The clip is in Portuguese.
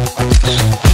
Música